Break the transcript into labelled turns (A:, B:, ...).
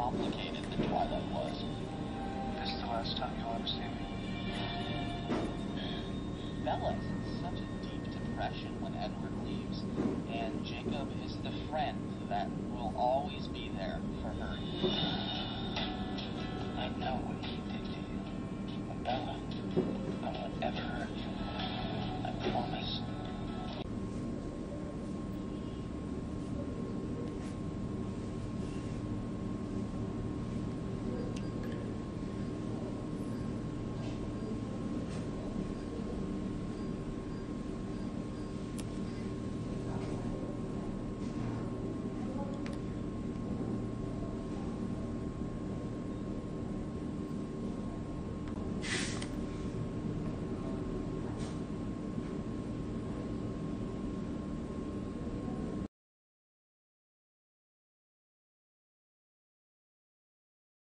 A: complicated than Twilight was.
B: This is the last time you'll ever see me.
A: Bella's in such a deep depression when Edward leaves, and Jacob is the friend that will always be there for her.